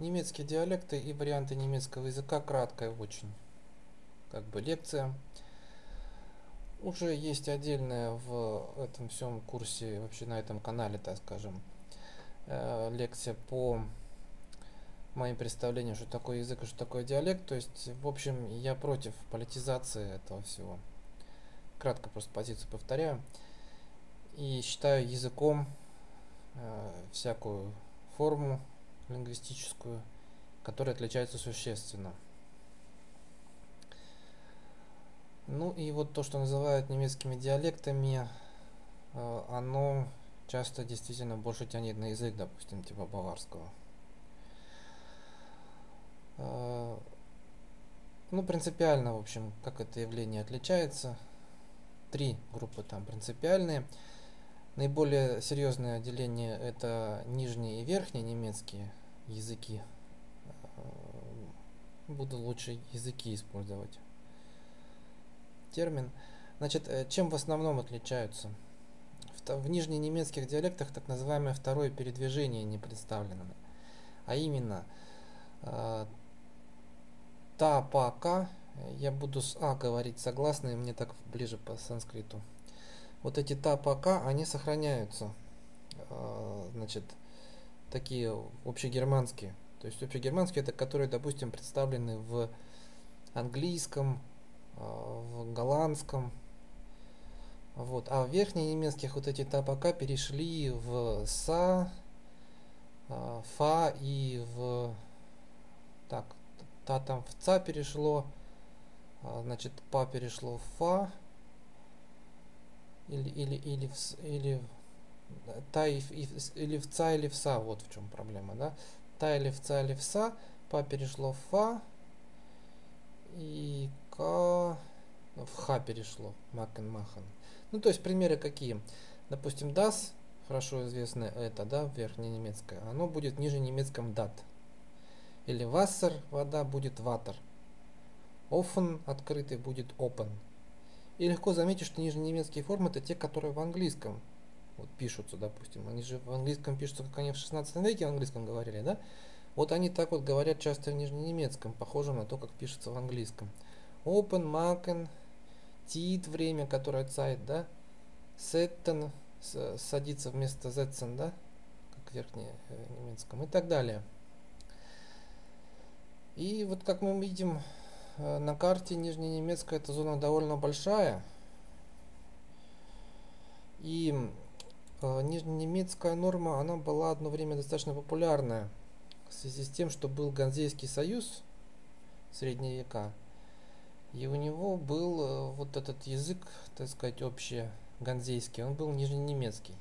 Немецкие диалекты и варианты немецкого языка. Краткая очень как бы лекция. Уже есть отдельная в этом всем курсе, вообще на этом канале, так скажем, э, лекция по моим представлениям, что такое язык и что такое диалект. То есть, в общем, я против политизации этого всего. Кратко просто позицию повторяю. И считаю языком э, всякую форму лингвистическую, которая отличается существенно. Ну и вот то, что называют немецкими диалектами, э, оно часто действительно больше тянет на язык, допустим, типа баварского. Э, ну, принципиально, в общем, как это явление отличается. Три группы там принципиальные. Наиболее серьезное отделение это нижние и верхние немецкие языки. Э, буду лучше языки использовать. Термин. Значит, э, чем в основном отличаются? В, нижненемецких диалектах так называемое второе передвижение не представлено. А именно, э, та, па, ка, я буду с а говорить согласные, мне так ближе по санскриту. Вот эти та, па, ка, они сохраняются. Значит, такие общегерманские. То есть общегерманские это которые, допустим, представлены в английском, э, в голландском. Вот. А в верхненемецких вот эти тапака перешли в са, фа и в так, та там в ца перешло, э, значит, па перешло в фа, или, или, или, в, или та и, и, или в ца или в са, вот в чем проблема, да. Та или в ца или в са, па перешло в фа, и к в х перешло, макен махан. Ну, то есть примеры какие? Допустим, das, хорошо известное это, да, верхненемецкое, оно будет ниже немецком dat. Или Wasser, вода, будет water. Offen, открытый, будет open. И легко заметить, что нижненемецкие формы это те, которые в английском вот пишутся, допустим. Они же в английском пишутся, как они в 16 веке в английском говорили, да? Вот они так вот говорят часто в нижненемецком, похоже на то, как пишется в английском. Open, machen, тит время, которое Zeit, да? Setten, садится вместо setzen, да? Как в верхненемецком и так далее. И вот как мы видим э, на карте нижненемецкая эта зона довольно большая. И э, нижненемецкая норма, она была одно время достаточно популярная в связи с тем, что был Ганзейский союз в средние века. И у него был э, вот этот язык, так сказать, общий ганзейский, он был нижненемецкий.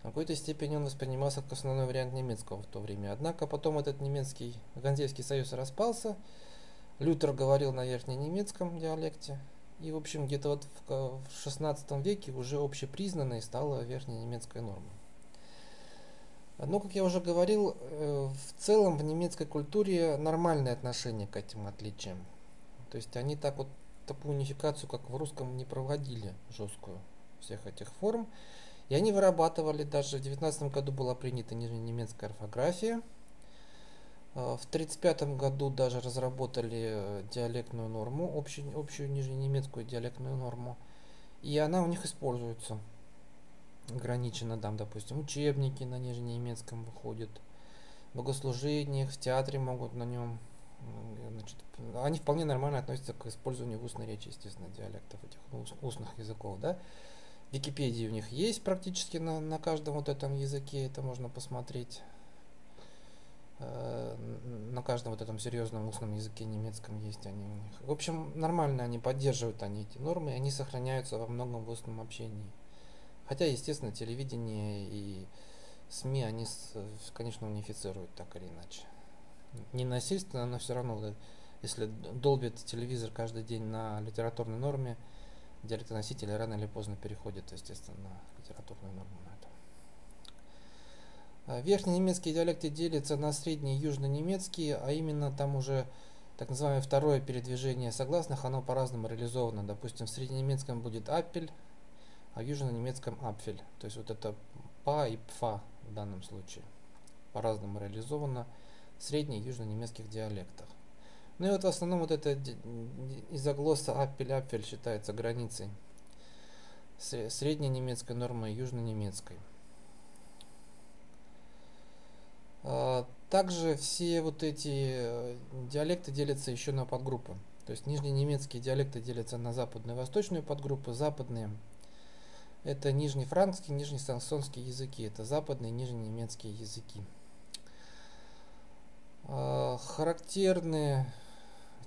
В какой-то степени он воспринимался как основной вариант немецкого в то время. Однако потом этот немецкий, Ганзейский союз распался, Лютер говорил на верхненемецком диалекте, и, в общем, где-то вот в, 16 веке уже общепризнанной стала верхненемецкая норма. Но, как я уже говорил, э, в целом в немецкой культуре нормальное отношение к этим отличиям. То есть они так вот такую унификацию, как в русском, не проводили жесткую всех этих форм. И они вырабатывали, даже в 19 году была принята нижненемецкая орфография. А, в 1935 году даже разработали э, диалектную норму, общую, общую нижненемецкую диалектную норму. И она у них используется ограничено. Там, допустим, учебники на нижненемецком выходят, в богослужениях, в театре могут на нем Значит, они вполне нормально относятся к использованию в устной речи, естественно, диалектов этих устных языков, да. Википедии у них есть практически на, на каждом вот этом языке, это можно посмотреть. Э, на каждом вот этом серьезном устном языке немецком есть они у них. В общем, нормально они поддерживают они эти нормы, и они сохраняются во многом в устном общении. Хотя, естественно, телевидение и СМИ, они, конечно, унифицируют так или иначе. Не насильственно, но все равно, если долбит телевизор каждый день на литературной норме, диалектоносители рано или поздно переходят, естественно, на литературную норму А верхние немецкие диалекты делятся на средние и южно-немецкие, а именно там уже так называемое второе передвижение согласных, оно по-разному реализовано. Допустим, в средненемецком будет аппель, а в южно-немецком апфель. То есть вот это па и пфа в данном случае. по-разному реализовано в средне- и южно-немецких диалектах. Ну и вот в основном вот это изоглосса аппель-аппель считается границей средней немецкой нормы и южно-немецкой. А, также все вот эти э, диалекты делятся еще на подгруппы. То есть нижненемецкие диалекты делятся на западную и восточную подгруппы. Западные – это нижнефранкские, нижнесаксонские языки. Это западные нижненемецкие языки. А, характерны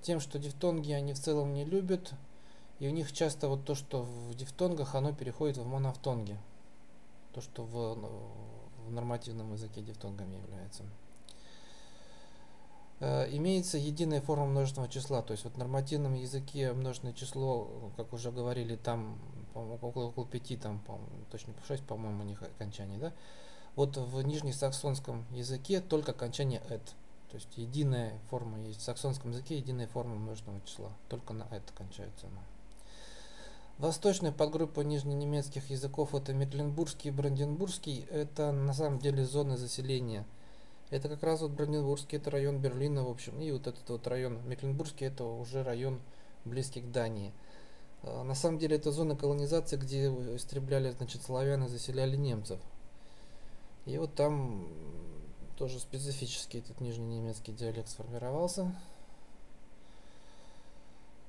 тем, что дифтонги они в целом не любят. И у них часто вот то, что в дифтонгах, оно переходит в монофтонги. То, что в, в нормативном языке дифтонгами является. Э, имеется единая форма множественного числа, то есть вот в нормативном языке множественное число, как уже говорили, там около, около 5, там, по точно 6, по-моему, у них окончаний, да? Вот в нижнесаксонском языке только окончание «эт». То есть единая форма есть. В саксонском языке единая форма множественного числа. Только на «эт» кончается она. Восточная подгруппа нижненемецких языков это Мекленбургский и Бранденбургский. Это на самом деле зоны заселения – это как раз вот Бранденбургский, это район Берлина, в общем, и вот этот вот район Мекленбургский, это уже район близкий к Дании. А, на самом деле это зона колонизации, где истребляли, значит, славян и заселяли немцев. И вот там тоже специфический этот нижний немецкий диалект сформировался.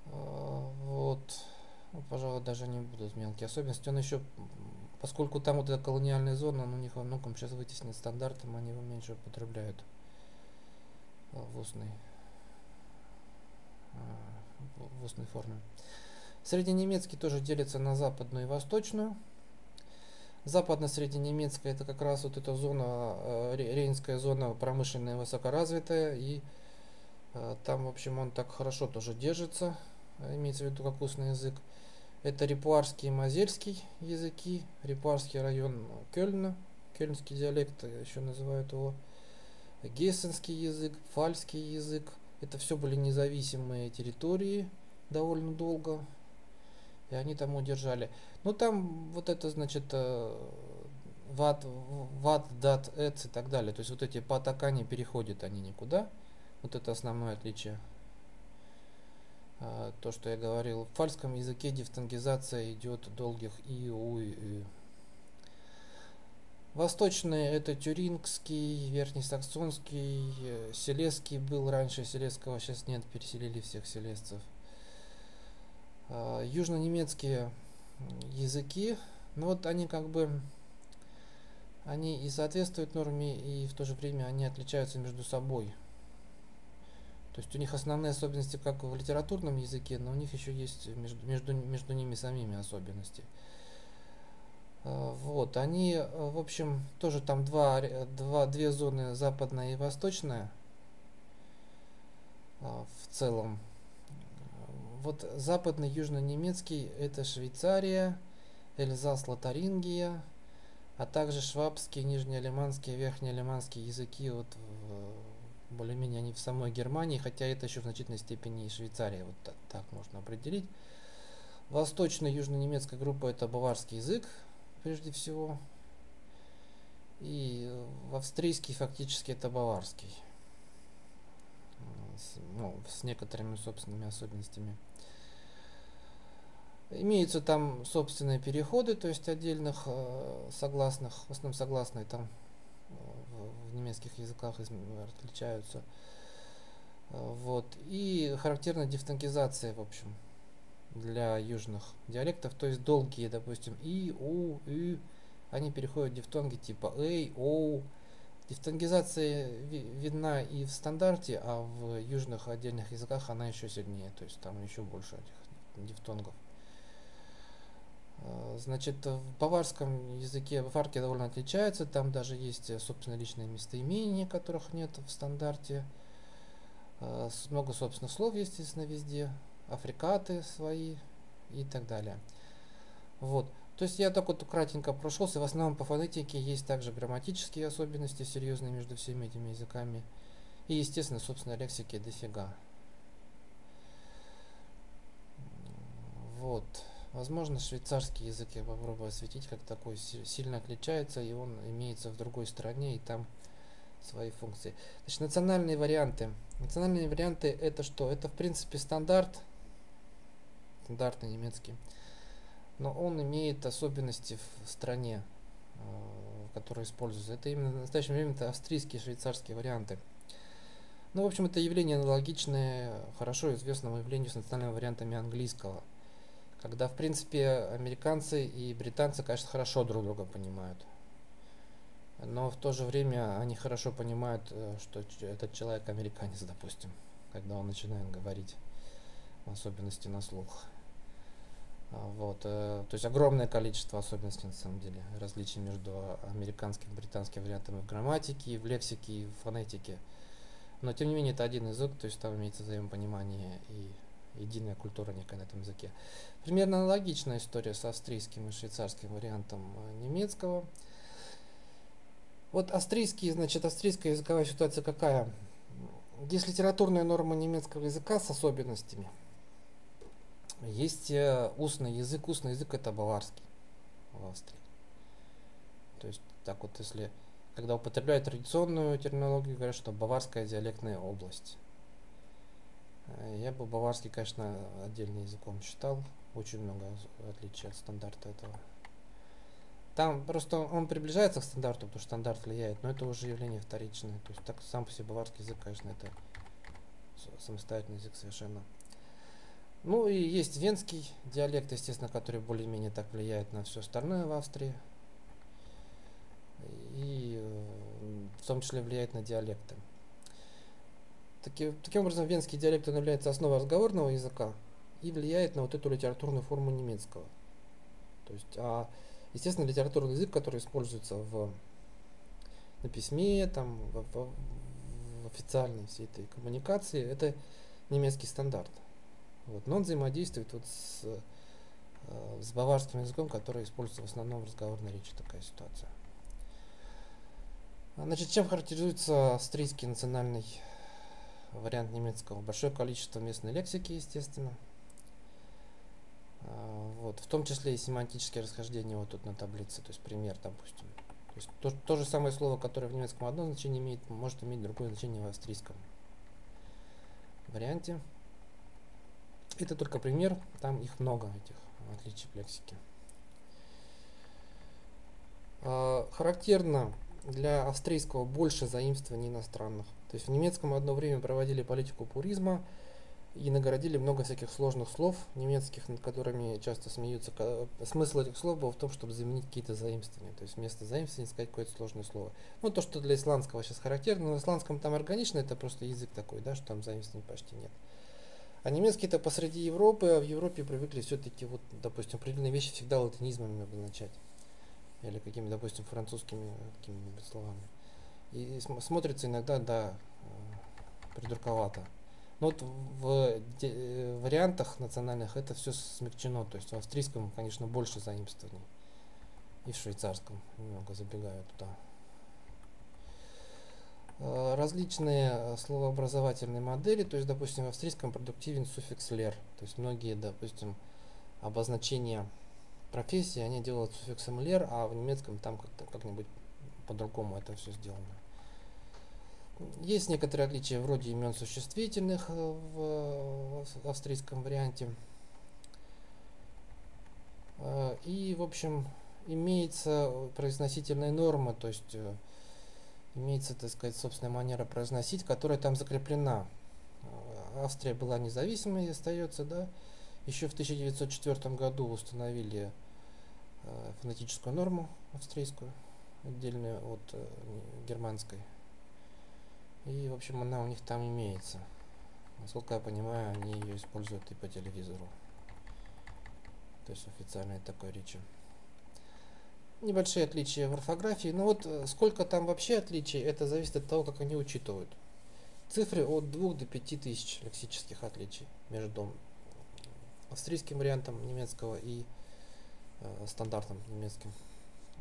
А, вот. Ну, пожалуй, даже не будут мелкие особенности. Он еще Поскольку там вот эта колониальная зона, он у них во многом сейчас вытеснен стандартом, они его меньше употребляют а, в устной, а, в устной форме. Средненемецкий тоже делится на западную и восточную. Западно-средненемецкая это как раз вот эта зона, а, рейнская зона промышленная высокоразвитая. И там, в общем, он так хорошо тоже держится, имеется в виду как устный язык. Это репуарский и мазельский языки, репуарский район Кёльна, кёльнский диалект еще называют его, гессенский язык, фальский язык. Это все были независимые территории довольно долго, и они там удержали. Ну там вот это значит э, ват, ват, дат, эц и так далее. То есть вот эти потока не переходят они никуда. Вот это основное отличие. А, то, что я говорил, в фальском языке дифтонгизация идет долгих и, у, и. Восточный это тюрингский, верхнесаксонский, э, селесский был раньше, селесского сейчас нет, переселили всех селесцев. А, южно-немецкие языки, ну вот они как бы, они и соответствуют норме, и в то же время они отличаются между собой. То есть у них основные особенности как в литературном языке, но у них еще есть между, между, между ними самими особенности. А, вот, они, в общем, тоже там два, два, две зоны, западная и восточная а, в целом. Вот западный южно-немецкий это Швейцария, Эльзас, Лотарингия, а также швабские, нижнеалеманские, верхнеалеманские языки вот более-менее они в самой Германии, хотя это еще в значительной степени и Швейцария, вот так, так можно определить. Восточно-южно-немецкая группа это баварский язык, прежде всего. И австрийский фактически это баварский. С, ну, с некоторыми собственными особенностями. Имеются там собственные переходы, то есть отдельных э, согласных, в основном согласные там в немецких языках отличаются. Вот. И характерна дифтонгизация, в общем, для южных диалектов. То есть долгие, допустим, и, у, ü, они переходят в дифтонги типа эй, оу. Дифтонгизация видна и в стандарте, а в южных отдельных языках она еще сильнее. То есть там еще больше этих дифтонгов. Э, значит, в баварском языке баварки довольно отличаются, там даже есть э, собственно личные местоимения, которых нет в стандарте. Э, много собственных слов, естественно, везде, африкаты свои и так далее. Вот. То есть я так вот кратенько прошелся. В основном по фонетике есть также грамматические особенности серьезные между всеми этими языками. И, естественно, собственно, лексики дофига. Вот. Возможно, швейцарский язык я попробую осветить, как такой сильно отличается, и он имеется в другой стране, и там свои функции. Значит, национальные варианты. Национальные варианты это что? Это в принципе стандарт, стандартный немецкий, но он имеет особенности в стране, э, в которой используется. Это именно в настоящее время это австрийские швейцарские варианты. Ну, в общем, это явление аналогичное хорошо известному явлению с национальными вариантами английского. Когда, в принципе, американцы и британцы, конечно, хорошо друг друга понимают. Но в то же время они хорошо понимают, э, что этот человек американец, допустим, когда он начинает говорить, в особенности на слух. А, вот, э, то есть огромное количество особенностей на самом деле, различий между американским и британским вариантами в грамматике, в лексике и в фонетике. Но тем не менее это один язык, то есть там имеется взаимопонимание и единая культура некая на этом языке. Примерно аналогичная история с австрийским и швейцарским вариантом э, немецкого. Вот австрийский, значит, австрийская языковая ситуация какая? Есть литературная норма немецкого языка с особенностями. Есть э, устный язык. Устный язык это баварский в Австрии. То есть так вот, если когда употребляют традиционную терминологию, говорят, что баварская диалектная область. Э, я бы баварский, конечно, отдельным языком считал. Очень много отличий от стандарта этого. Там просто он приближается к стандарту, потому что стандарт влияет, но это уже явление вторичное. То есть так сам по себе баварский язык, конечно, это самостоятельный язык совершенно. Ну и есть венский диалект, естественно, который более-менее так влияет на все остальное в Австрии. И э, в том числе влияет на диалекты. Таки, таким образом, венский диалект является основой разговорного языка и влияет на вот эту литературную форму немецкого. То есть, а Естественно, литературный язык, который используется в, на письме, там, в, в, в официальной всей этой коммуникации, это немецкий стандарт. Вот. Но он взаимодействует вот с, э, с баварским языком, который используется в основном в разговорной речи, такая ситуация. Значит, чем характеризуется австрийский национальный вариант немецкого? Большое количество местной лексики, естественно. А, вот, в том числе и семантические расхождения вот тут на таблице, то есть пример, допустим. То есть то, то же самое слово, которое в немецком одно значение имеет, может иметь другое значение в австрийском варианте. Это только пример, там их много, этих отличий в лексике. А, характерно для австрийского больше заимствований иностранных. То есть в немецком одно время проводили политику пуризма, и нагородили много всяких сложных слов немецких, над которыми часто смеются. Смысл этих слов был в том, чтобы заменить какие-то заимствования. То есть вместо заимствования сказать какое-то сложное слово. Ну, то, что для исландского сейчас характерно, но в исландском там органично, это просто язык такой, да, что там заимствований почти нет. А немецкий-то посреди Европы, а в Европе привыкли все-таки, вот, допустим, определенные вещи всегда латинизмами обозначать. Или какими, допустим, французскими какими-нибудь словами. И смотрится иногда, да, э, придурковато. Но вот в э, вариантах национальных это все смягчено. То есть в австрийском, конечно, больше заимствований. И в швейцарском немного забегаю туда. Э, различные словообразовательные модели, то есть, допустим, в австрийском продуктивен суффикс лер. То есть многие, допустим, обозначения профессии, они делают суффиксом лер, а в немецком там как-то как-нибудь по-другому это все сделано. Есть некоторые отличия вроде имен существительных э, в австрийском варианте. Э, и, в общем, имеется произносительная норма, то есть э, имеется, так сказать, собственная манера произносить, которая там закреплена. Австрия была независимой и остается, да. Еще в 1904 году установили фонетическую норму австрийскую, отдельную от германской. И, в общем, она у них там имеется. Насколько я понимаю, они ее используют и по телевизору. То есть официальной такой речи. Небольшие отличия в орфографии. Но вот э, сколько там вообще отличий, это зависит от того, как они учитывают. Цифры от 2 до 5 тысяч лексических отличий между австрийским вариантом немецкого и э, стандартом немецким.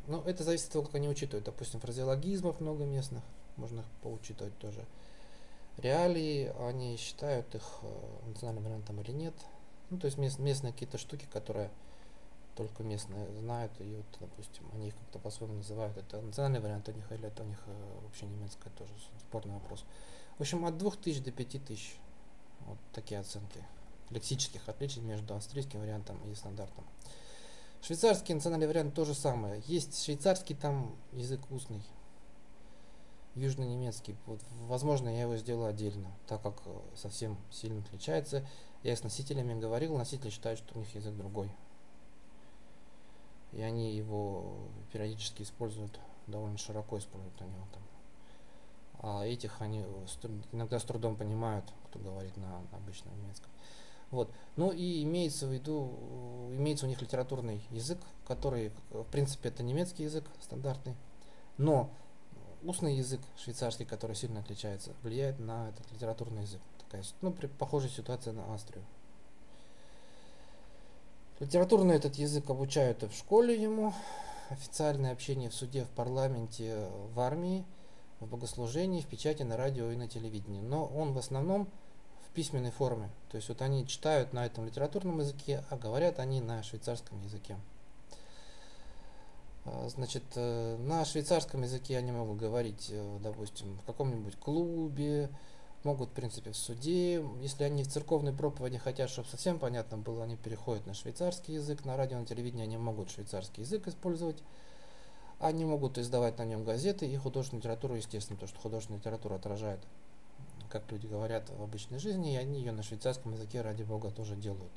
Но это зависит от того, как они учитывают. Допустим, фразеологизмов много местных можно их поучитывать тоже. Реалии, они считают их э, национальным вариантом или нет. Ну, то есть мест, местные какие-то штуки, которые только местные знают, и вот, допустим, они их как-то по-своему называют. Это национальный вариант у них или это у них э, вообще немецкое тоже спорный вопрос. В общем, от 2000 до 5000. Вот такие оценки лексических отличий между австрийским вариантом и стандартом. Швейцарский национальный вариант то же самое. Есть швейцарский там язык устный, южно-немецкий. Вот, возможно, я его сделаю отдельно, так как э, совсем сильно отличается. Я с носителями говорил, носители считают, что у них язык другой. И они его периодически используют, довольно широко используют они его там. А этих они иногда с трудом понимают, кто говорит на обычном немецком. Вот. Ну и имеется в виду, имеется у них литературный язык, который, в принципе, это немецкий язык стандартный, но устный язык швейцарский, который сильно отличается, влияет на этот литературный язык. Такая, ну, при, похожая ситуация на Австрию. Литературный этот язык обучают и в школе ему, официальное общение в суде, в парламенте, в армии, в богослужении, в печати, на радио и на телевидении. Но он в основном письменной форме. То есть вот они читают на этом литературном языке, а говорят они на швейцарском языке. А, значит, э, на швейцарском языке они могут говорить, э, допустим, в каком-нибудь клубе, могут, в принципе, в суде. Если они в церковной проповеди хотят, чтобы совсем понятно было, они переходят на швейцарский язык. На радио, на телевидении они могут швейцарский язык использовать. Они могут издавать на нем газеты и художественную литературу, естественно, то, что художественная литература отражает, как люди говорят в обычной жизни, и они ее на швейцарском языке, ради бога, тоже делают.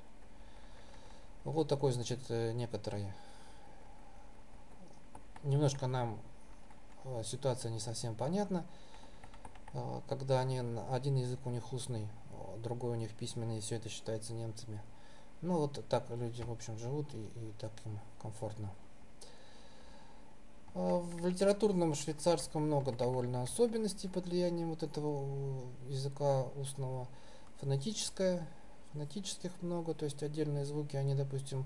Вот такой, значит, э, некоторые немножко нам э, ситуация не совсем понятна, э, когда они, один язык у них устный, другой у них письменный, и все это считается немцами. Ну вот так люди, в общем, живут, и, и так им комфортно. А в литературном швейцарском много довольно особенностей под влиянием вот этого языка устного. Фонетическое, фонетических много, то есть отдельные звуки, они, допустим,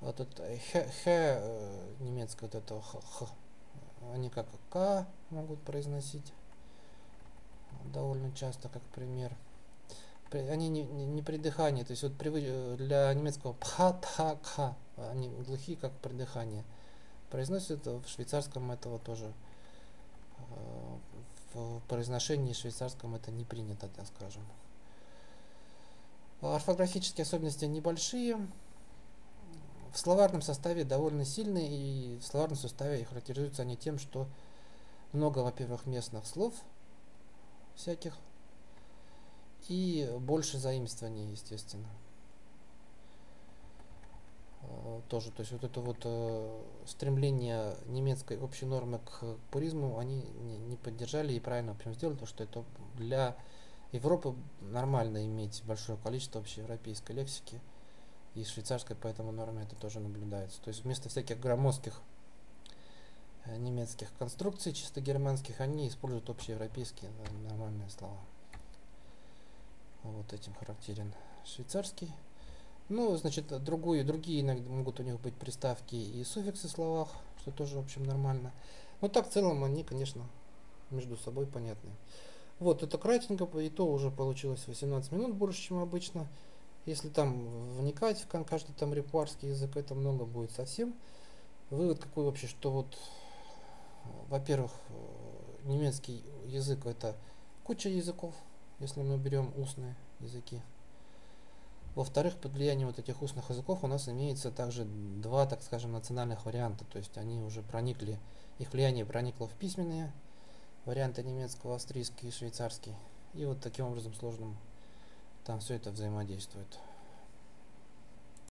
вот это х, х э, немецкое вот это х, х, они как к могут произносить довольно часто, как пример. Они не, не, не при дыхании, то есть вот привыч, для немецкого пха, та, ка, они глухие, как при дыхании. Произносят в швейцарском этого тоже э, в произношении швейцарском это не принято, так скажем. Орфографические особенности небольшие, в словарном составе довольно сильные, и в словарном составе характеризуются они тем, что много, во-первых, местных слов всяких, и больше заимствований, естественно. А, тоже, то есть вот это вот э, стремление немецкой общей нормы к пуризму они не, не поддержали и правильно, общем, сделали, потому что это для Европы нормально иметь большое количество общеевропейской лексики и швейцарской по этому норме это тоже наблюдается. То есть вместо всяких громоздких э, немецких конструкций, чисто германских, они используют общеевропейские нормальные слова. Вот этим характерен швейцарский. Ну, значит, другую, другие иногда могут у них быть приставки и суффиксы в словах, что тоже, в общем, нормально. Но так в целом они, конечно, между собой понятны. Вот, это кратенько, и то уже получилось 18 минут больше, чем обычно. Если там вникать в каждый там репуарский язык, это много будет совсем. Вывод какой вообще, что вот, во-первых, немецкий язык это куча языков, если мы берем устные языки. Во-вторых, под влиянием вот этих устных языков у нас имеется также два, так скажем, национальных варианта, то есть они уже проникли, их влияние проникло в письменные варианты немецкого, австрийский и швейцарский. И вот таким образом сложным там все это взаимодействует.